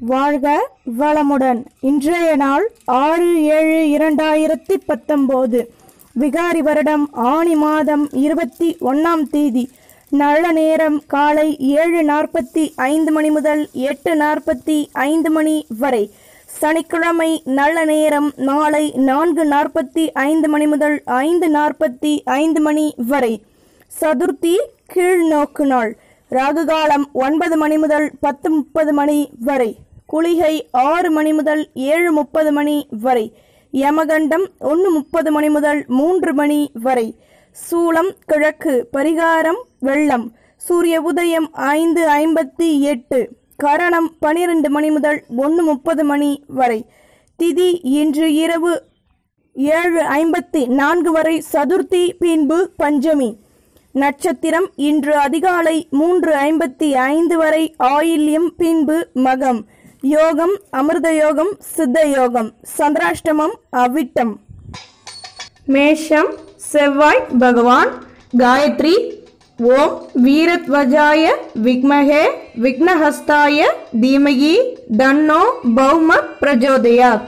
வாழ்க வளமுடன். இன்றைய நாள் ஆறு ஏழு இரண்டாயிரத்தி பத்தொம்போது. விகாரி வருடம் ஆணி மாதம் இருபத்தி ஒன்றாம் தேதி. நல்ல நேரம் காலை ஏழு நாற்பத்தி ஐந்து மணி முதல் எட்டு நாற்பத்தி ஐந்து மணி வரை. சனிக்கிழமை நல்ல நேரம் நாளை நான்கு நாற்பத்தி ஐந்து மணி முதல் ஐந்து நாற்பத்தி ஐந்து மணி வரை. சதுர்த்தி கீழ்நோக்கு நாள். ராகுகாலம் ஒன்பது மணி முதல் பத்து முப்பது மணி வரை. குளிகை ஆறு மணி முதல் ஏழு முப்பது மணி வரை யமகண்டம் ஒன்று முப்பது மணி முதல் மூன்று மணி வரை சூளம் கிழக்கு பரிகாரம் வெள்ளம் சூரிய உதயம் ஐந்து ஐம்பத்தி எட்டு கரணம் பனிரெண்டு மணி முதல் ஒன்று முப்பது மணி வரை திதி இன்று இரவு ஏழு ஐம்பத்தி நான்கு வரை சதுர்த்தி பின்பு பஞ்சமி நட்சத்திரம் இன்று அதிகாலை மூன்று ஐம்பத்தி ஐந்து வரை ஆயில்யம் பின்பு மகம். யோகம் அமிர்த யோகம் சித்த யோகம் சந்திராஷ்டமம் அவிட்டம். மேஷம் செவ்வாய் பகவான் காயத்ரி ஓம் வீரத்வஜாய விக்மகே விக்னஹஸ்தாய தீமகி தன்னோ பௌம பிரஜோதயா.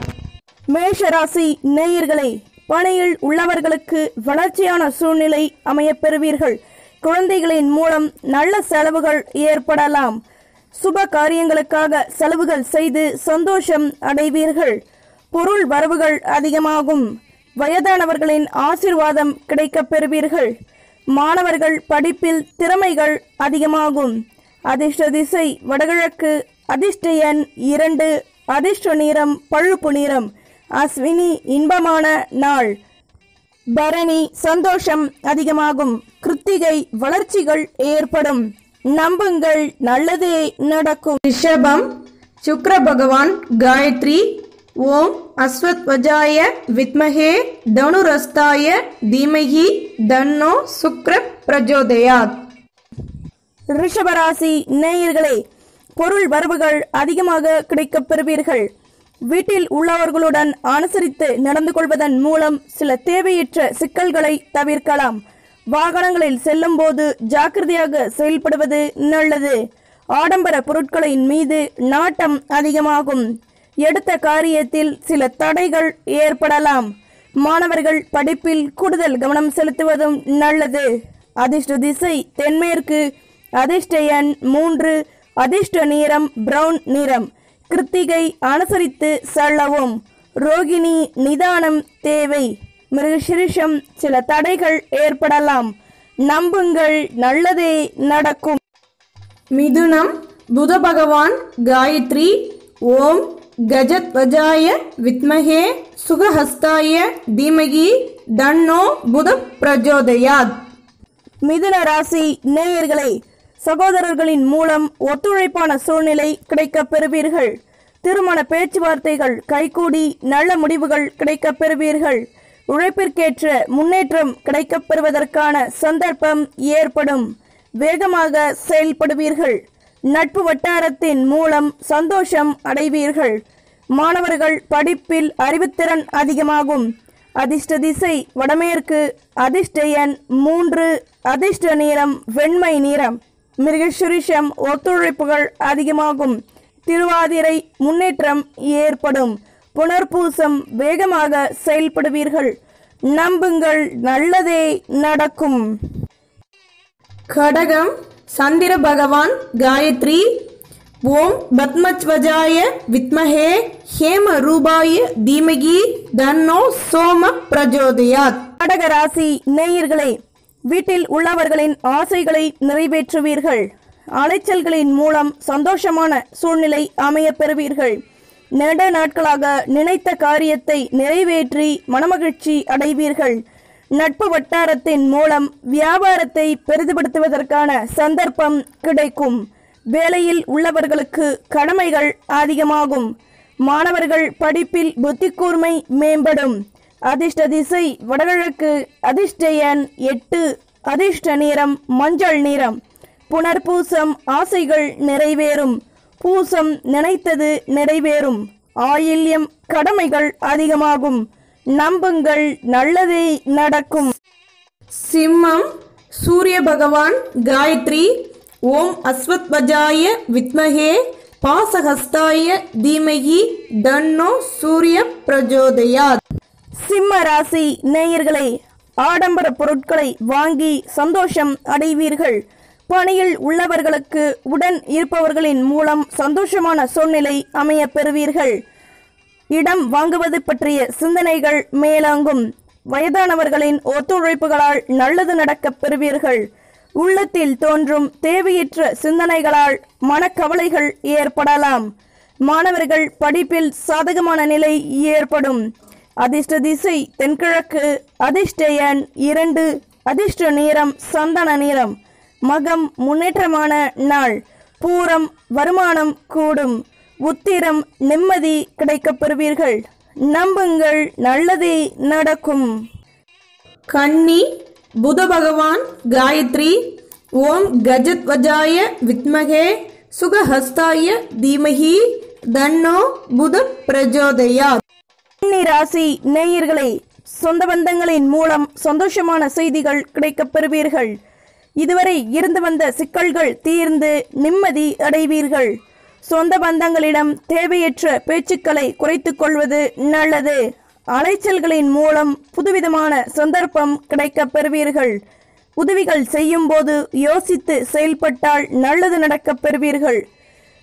மேஷராசி நேயர்களே பணியில் உள்ளவர்களுக்கு வளர்ச்சியான சூழ்நிலை அமையப் பெறுவீர்கள். குழந்தைகளின் மூலம் நல்ல செலவுகள் ஏற்படலாம். சுப காரியங்களுக்காக செலவுகள் செய்து சந்தோஷம் அடைவீர்கள். பொருள் வரவுகள் அதிகமாகும். வயதானவர்களின் ஆசிர்வாதம் கிடைக்கப் பெறுவீர்கள் மாணவர்கள் படிப்பில் திறமைகள் அதிகமாகும். அதிர்ஷ்ட திசை வடகிழக்கு அதிர்ஷ்ட எண் இரண்டு அதிர்ஷ்ட நிறம் பழுப்பு நிறம் அஸ்வினி இன்பமான நாள். பரணி சந்தோஷம் அதிகமாகும். கிருத்திகை வளர்ச்சிகள் ஏற்படும். நம்புங்கள் நல்லதே நடக்கும். ரிஷபம் சுக்ர பகவான் காயத்ரி ஓம் அஸ்வத்வஜாய வித்மகே தனுரஸ்தாய தீமகி தன்னோ சுக்ர பிரஜோதயாத். ரிஷபராசி நேயர்களே பொருள் வரவுகள் அதிகமாக கிடைக்கப் பெறுவீர்கள். வீட்டில் உள்ளவர்களுடன் அனுசரித்து நடந்து கொள்வதன் மூலம் சில தேவையற்ற சிக்கல்களை தவிர்க்கலாம். வாகனங்களில் செல்லும் போது ஜாக்கிரதையாக செயல்படுவது நல்லது. ஆடம்பர பொருட்களின் மீது நாட்டம் அதிகமாகும். எடுத்த காரியத்தில் சில தடைகள் ஏற்படலாம். மாணவர்கள் படிப்பில் கூடுதல் கவனம் செலுத்துவதும் நல்லது. அதிர்ஷ்ட திசை தென்மேற்கு. அதிர்ஷ்ட எண் மூன்று. அதிர்ஷ்ட நிறம் பிரவுன் நிறம். கிருத்திகை அனுசரித்து செல்லவும். ரோகிணி நிதானம் தேவை. மிருகசிரிஷம் சில தடைகள் ஏற்படலாம். நம்புங்கள் நல்லதே நடக்கும். மிதுனம் புத பகவான் காயத்ரி ஓம் கஜத்வஜாய வித்மகே சுகஹஸ்தாய தீமகி தன்னோ புத பிரஜோதயாத். மிதுன ராசி நேயர்களே சகோதரர்களின் மூலம் ஒத்துழைப்பான சூழ்நிலை கிடைக்கப் பெறுவீர்கள். திருமண பேச்சுவார்த்தைகள் கைகூடி நல்ல முடிவுகள் கிடைக்கப் பெறுவீர்கள். உழைப்பிற்கேற்ற முன்னேற்றம் கிடைக்கப்பெறுவதற்கான சந்தர்ப்பம் ஏற்படும். வேகமாக செயல்படுவீர்கள். நட்பு வட்டாரத்தின் மூலம் சந்தோஷம் அடைவீர்கள். மாணவர்கள் படிப்பில் அறிவுத்திறன் அதிகமாகும். அதிர்ஷ்ட திசை வடமேற்கு அதிர்ஷ்ட எண் மூன்று அதிர்ஷ்ட நிறம் வெண்மை நிறம். மிருகசுரிஷம் ஒத்துழைப்புகள் அதிகமாகும். திருவாதிரை முன்னேற்றம் ஏற்படும். புனர்பூசம் வேகமாக செயல்படுவீர்கள். நம்புங்கள் நல்லதே நடக்கும். கடகம் சந்திர பகவான் காயத்ரி. ஓம் பத்மத்வஜாய வித்மஹே ஹேம ரூபாய தீமகி தன்னோ சோம பிரஜோதயாத். கடக ராசி நேயர்களே வீட்டில் உள்ளவர்களின் ஆசைகளை நிறைவேற்றுவீர்கள். அலைச்சல்களின் மூலம் சந்தோஷமான சூழ்நிலை அமையப் பெறுவீர்கள். நெட நாட்களாக நினைத்த காரியத்தை நிறைவேற்றி மனமகிழ்ச்சி அடைவீர்கள். நட்பு வட்டாரத்தின் மூலம் வியாபாரத்தை பெரிதுபடுத்துவதற்கான சந்தர்ப்பம் கிடைக்கும். வேலையில் உள்ளவர்களுக்கு கடமைகள் அதிகமாகும். மாணவர்கள் படிப்பில் புத்தி கூர்மை மேம்படும். அதிர்ஷ்ட திசை வடகிழக்கு அதிர்ஷ்ட எண் எட்டு அதிர்ஷ்ட நிறம் மஞ்சள் நிறம். புனர்பூசம் ஆசைகள் நிறைவேறும். பூசம் நினைத்தது நிறைவேறும். ஆயில்யம் கடமைகள் அதிகமாகும். நம்புங்கள் நல்லதே நடக்கும். சிம்மம் சூரிய பகவான் காயத்ரி ஓம் அஸ்வத்வஜாய வித்மகே பாசஹஸ்தாய தீமகி தன்னோ சூரிய பிரஜோதயாத். சிம்ம ராசி நேயர்களே ஆடம்பர பொருட்களை வாங்கி சந்தோஷம் அடைவீர்கள். பணியில் உள்ளவர்களுக்கு உடன் இருப்பவர்களின் மூலம் சந்தோஷமான சூழ்நிலை அமைய பெறுவீர்கள். இடம் வாங்குவது பற்றிய சிந்தனைகள் மேலாங்கும். வயதானவர்களின் ஒத்துழைப்புகளால் நல்லது நடக்கப் பெறுவீர்கள். உள்ளத்தில் தோன்றும் தேவையற்ற சிந்தனைகளால் மனக்கவலைகள் ஏற்படலாம். மாணவர்கள் படிப்பில் சாதகமான நிலை ஏற்படும். அதிர்ஷ்ட திசை தென்கிழக்கு அதிர்ஷ்ட எண் இரண்டு அதிர்ஷ்ட நேரம் சந்தன நேரம் மகம் முன்னேற்றமான நாள். பூரம் வருமானம் கூடும். உத்திரம் நிம்மதி கிடைக்கப் பெறுவீர்கள் நம்புங்கள் நல்லதே நடக்கும். கன்னி புத பகவான் காயத்ரி ஓம் கஜத்வஜாய வித்மகே சுகஹஸ்தாய தீமகி தன்னோ புத பிரஜோதயாத். கன்னி ராசி நேயர்களே சொந்த பந்தங்களின் மூலம் சந்தோஷமான செய்திகள் கிடைக்கப் பெறுவீர்கள் இதுவரை இருந்து வந்த சிக்கல்கள் தீர்ந்து நிம்மதி அடைவீர்கள். சொந்த பந்தங்களிடம் தேவையற்ற பேச்சுக்களை குறைத்துக் கொள்வது நல்லது. அலைச்சல்களின் மூலம் புதுவிதமான சந்தர்ப்பம் கிடைக்கப் பெறுவீர்கள். உதவிகள் செய்யும் போது யோசித்து செயல்பட்டால் நல்லது நடக்கப் பெறுவீர்கள்.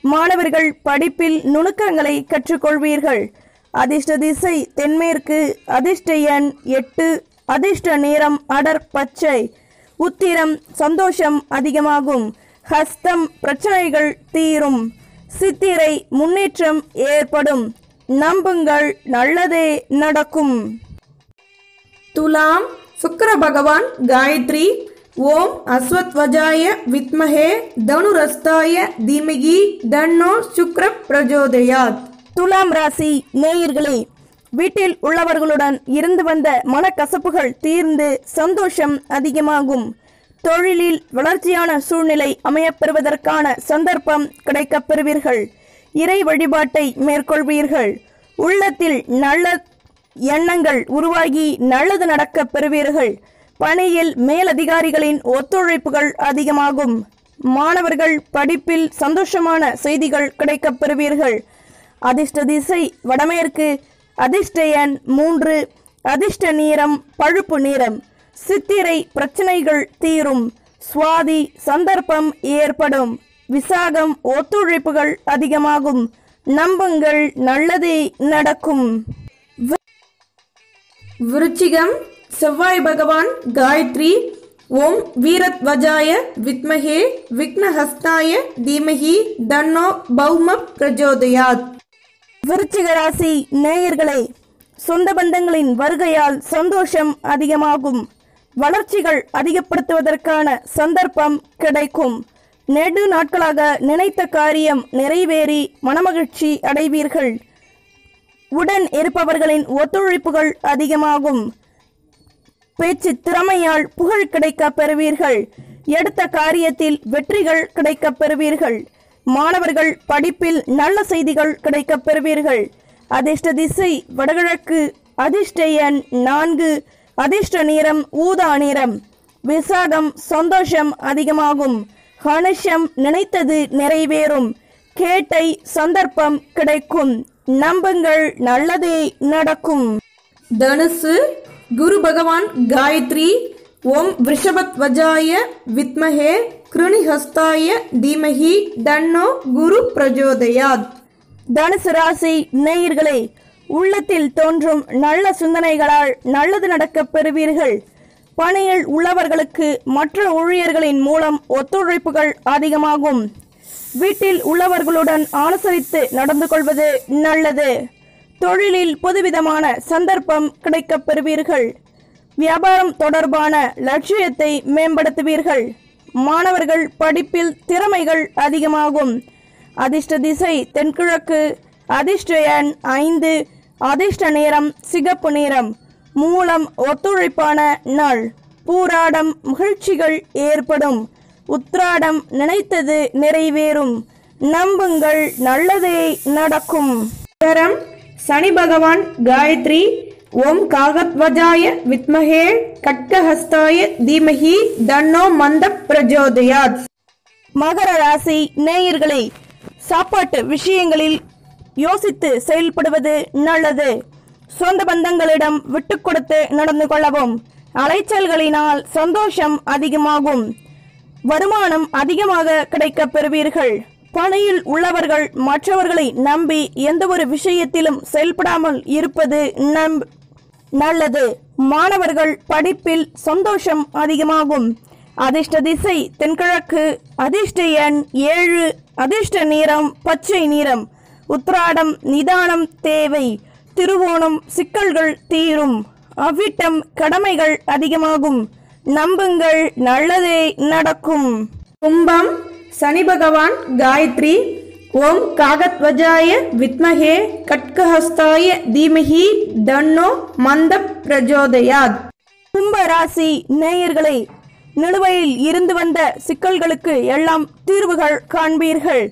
மாணவர்கள் படிப்பில் நுணுக்கங்களை கற்றுக்கொள்வீர்கள். அதிர்ஷ்ட திசை தென்மேற்கு அதிர்ஷ்ட எண் எட்டு அதிர்ஷ்ட நேரம் அடர் பச்சை. உத்திரம் சந்தோஷம் அதிகமாகும். ஹஸ்தம் பிரச்சனைகள் தீரும். சித்திரை முன்னேற்றம் ஏற்படும். நம்புங்கள் நல்லதே நடக்கும். துலாம் சுக்கிர பகவான் காயத்ரி. ஓம் அஸ்வத்வஜாய வித்மகே தனுரஸ்தாய தீமகி தன்னோ சுக்ர பிரஜோதயாத். துலாம் ராசி நேயர்களே வீட்டில் உள்ளவர்களுடன் இருந்து வந்த மனக்கசப்புகள் தீர்ந்து சந்தோஷம் அதிகமாகும். தொழிலில் வளர்ச்சியான சூழ்நிலை அமையப்பெறுவதற்கான சந்தர்ப்பம் கிடைக்கப் பெறுவீர்கள் இறை வழிபாட்டை மேற்கொள்வீர்கள். உள்ளத்தில் நல்ல எண்ணங்கள் உருவாகி நல்லது நடக்கப் பெறுவீர்கள். பணியில் மேலதிகாரிகளின் ஒத்துழைப்புகள் அதிகமாகும். மாணவர்கள் படிப்பில் சந்தோஷமான செய்திகள் கிடைக்கப் பெறுவீர்கள் அதிர்ஷ்ட திசை வடமேற்கு அதிர்ஷ்டயன் மூன்று அதிர்ஷ்ட நீரம் பழுப்பு நிறம் சித்திரை பிரச்சனைகள் தீரும். சுவாதி சந்தர்ப்பம் ஏற்படும். விசாகம் ஒத்துழைப்புகள் அதிகமாகும். நம்புங்கள் நல்லதே நடக்கும். விருச்சிகம் செவ்வாய் பகவான் காயத்ரி. ஓம் வீரத்வஜாய வித்மகே விக்னஹஸ்தாய தீமகி தன்னோ பௌம பிரஜோதயாத். விருச்சிக ராசி நேயர்களே சொந்த பந்தங்களின் வருகையால் சந்தோஷம் அதிகமாகும். வளர்ச்சிகள் அதிகப்படுத்துவதற்கான சந்தர்ப்பம் கிடைக்கும். நெடு நாட்களாக நினைத்த காரியம் நிறைவேறி மனமகிழ்ச்சி அடைவீர்கள். உடன் இருப்பவர்களின் ஒத்துழைப்புகள் அதிகமாகும். பேச்சு திறமையால் புகழ் கிடைக்கப் பெறுவீர்கள். எடுத்த காரியத்தில் வெற்றிகள் கிடைக்கப் பெறுவீர்கள். மாணவர்கள் படிப்பில் நல்ல செய்திகள் கிடைக்கப் பெறுவீர்கள். அதிர்ஷ்ட திசை வடகிழக்கு அதிர்ஷ்ட எண் நான்கு அதிர்ஷ்ட நிறம் ஊதா நிறம் விசாகம் சந்தோஷம் அதிகமாகும். கணேஷம் நினைத்தது நிறைவேறும். கேட்டை சந்தர்ப்பம் கிடைக்கும். நம்புங்கள் நல்லதே நடக்கும். தனுசு குரு பகவான் காயத்ரி ஓம் ரிஷபத்வஜாய வித்மகே கிருணிஹஸ்தாய தீமகி தன்னோ குரு பிரஜோதயாத். தனுசு ராசி நேயர்களே உள்ளத்தில் தோன்றும் நல்ல சிந்தனைகளால் நல்லது நடக்கப் பெறுவீர்கள். பணியில் உள்ளவர்களுக்கு மற்ற ஊழியர்களின் மூலம் ஒத்துழைப்புகள் அதிகமாகும். வீட்டில் உள்ளவர்களுடன் அனுசரித்து நடந்து கொள்வது நல்லது. தொழிலில் புதுவிதமான சந்தர்ப்பம் கிடைக்கப் பெறுவீர்கள். வியாபாரம் தொடர்பான லட்சியத்தை மேம்படுத்துவீர்கள். மாணவர்கள் படிப்பில் திறமைகள் அதிகமாகும். அதிர்ஷ்ட திசை தென்கிழக்கு. அதிர்ஷ்ட எண் ஐந்து. அதிர்ஷ்ட நேரம் சிகப்பு நேரம். மூலம் ஒத்துழைப்பான நாள். பூராடம் மகிழ்ச்சிகள் ஏற்படும். உத்ராடம் நினைத்தது நிறைவேறும். நம்புங்கள் நல்லதே நடக்கும். சனி பகவான் காயத்ரி ஓம் காகத்வஜாய வித்மகே கட்கஹஸ்தாய தீமகி தன்னோ மந்த பிரஜோதயாத். மகர ராசி நேயர்களே சாப்பாட்டு விஷயங்களில் யோசித்து செயல்படுவது நல்லது. சொந்த பந்தங்களிடம் விட்டு கொடுத்து நடந்து கொள்ளவும் அலைச்சல்களினால் சந்தோஷம் அதிகமாகும். வருமானம் அதிகமாக கிடைக்கப் பெறுவீர்கள். பணியில் உள்ளவர்கள் மற்றவர்களை நம்பி எந்த ஒரு விஷயத்திலும் செயல்படாமல் இருப்பது நம் நல்லது. மாணவர்கள் படிப்பில் சந்தோஷம் அதிகமாகும். அதிர்ஷ்ட திசை தென்கிழக்கு அதிர்ஷ்ட எண் ஏழு அதிர்ஷ்ட நிறம் பச்சை நிறம். உத்ராடம் நிதானம் தேவை. திருவோணம் சிக்கல்கள் தீரும். அவ்விட்டம் கடமைகள் அதிகமாகும். நம்புங்கள் நல்லதே நடக்கும். கும்பம் சனி பகவான் காயத்ரி ஓம் காகத்வஜாய வித்மகே கட்கஹஸ்தாய தீமஹி தன்னோ மந்த பிரஜோதயாத். கும்ப ராசி நேயர்களை நிலுவையில் இருந்து வந்த சிக்கல்களுக்கு எல்லாம் தீர்வுகள் காண்பீர்கள்.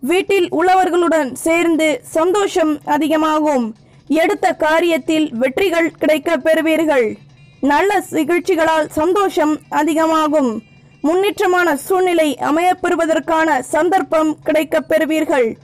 வீட்டில் உள்ளவர்களுடன் சேர்ந்து சந்தோஷம் அதிகமாகும். எடுத்த காரியத்தில் வெற்றிகள் கிடைக்கப் பெறுவீர்கள். நல்ல சிகிழ்ச்சிகளால் சந்தோஷம் அதிகமாகும். முன்னேற்றமான சூழ்நிலை அமையப்பெறுவதற்கான சந்தர்ப்பம் கிடைக்கப் பெறுவீர்கள்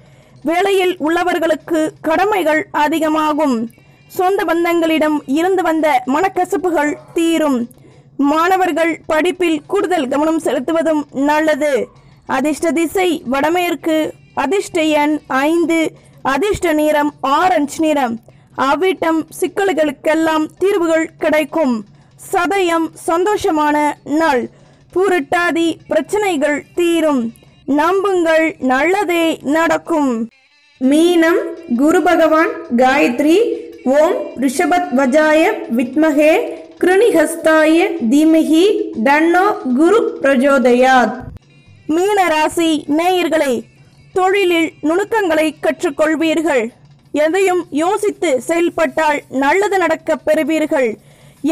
வேலையில் உள்ளவர்களுக்கு கடமைகள் அதிகமாகும். சொந்த பந்தங்களிடம் இருந்து வந்த மனக்கசப்புகள் தீரும். மாணவர்கள் படிப்பில் கூடுதல் கவனம் செலுத்துவதும் நல்லது. அதிர்ஷ்ட திசை வடமேற்கு அதிர்ஷ்ட எண் ஐந்து அதிர்ஷ்ட நிறம் ஆரஞ்சு நிறம். அவ்விட்டம் சிக்கல்களுக்கெல்லாம் தீர்வுகள் கிடைக்கும். சதயம் சந்தோஷமான நாள். பூரிட்டாதி பிரச்சனைகள் தீரும். நம்புங்கள் நல்லதே நடக்கும். மீனம் குரு பகவான் காயத்ரி ஓம் ரிஷபத்வஜாய வித்மஹே கிருணிஹஸ்தாய தீமஹி தன்னோ குரு பிரஜோதயாத். மீன ராசி நேயர்களே தொழிலில் நுணுக்கங்களை கற்றுக்கொள்வீர்கள். எதையும் யோசித்து செயல்பட்டால் நல்லது நடக்கப் பெறுவீர்கள்.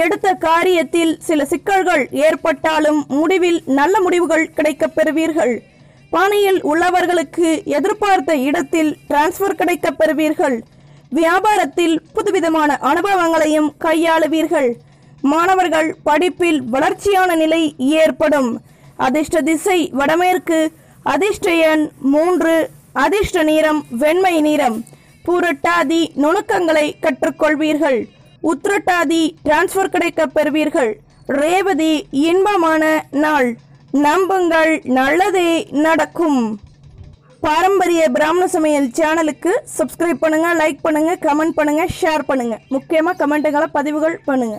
எடுத்த காரியத்தில் சில சிக்கல்கள் ஏற்பட்டாலும் முடிவில் நல்ல முடிவுகள் கிடைக்கப் பெறுவீர்கள். பணியில் உள்ளவர்களுக்கு எதிர்பார்த்த இடத்தில் டிரான்ஸ்பர் கிடைக்கப் பெறுவீர்கள். வியாபாரத்தில் புதுவிதமான அனுபவங்களையும் கையாளுவீர்கள். மாணவர்கள் படிப்பில் வளர்ச்சியான நிலை ஏற்படும். அதிர்ஷ்ட திசை வடமேற்கு அதிர்ஷ்ட எண் மூன்று அதிர்ஷ்ட நிறம் வெண்மை நிறம். பூரட்டாதி நுணுக்கங்களை கற்றுக்கொள்வீர்கள். உத்திரட்டாதி டிரான்ஸ்பர் கிடைக்கப் பெறுவீர்கள். ரேவதி இன்பமான நாள். நம்புங்கள் நல்லதே நடக்கும். பாரம்பரிய பிராமண சமையல் சேனலுக்கு சப்ஸ்கிரைப் பண்ணுங்க லைக் பண்ணுங்க கமெண்ட் பண்ணுங்க ஷேர் பண்ணுங்க. முக்கியமா கமெண்ட்டுகளை பதிவுகள் பண்ணுங்க.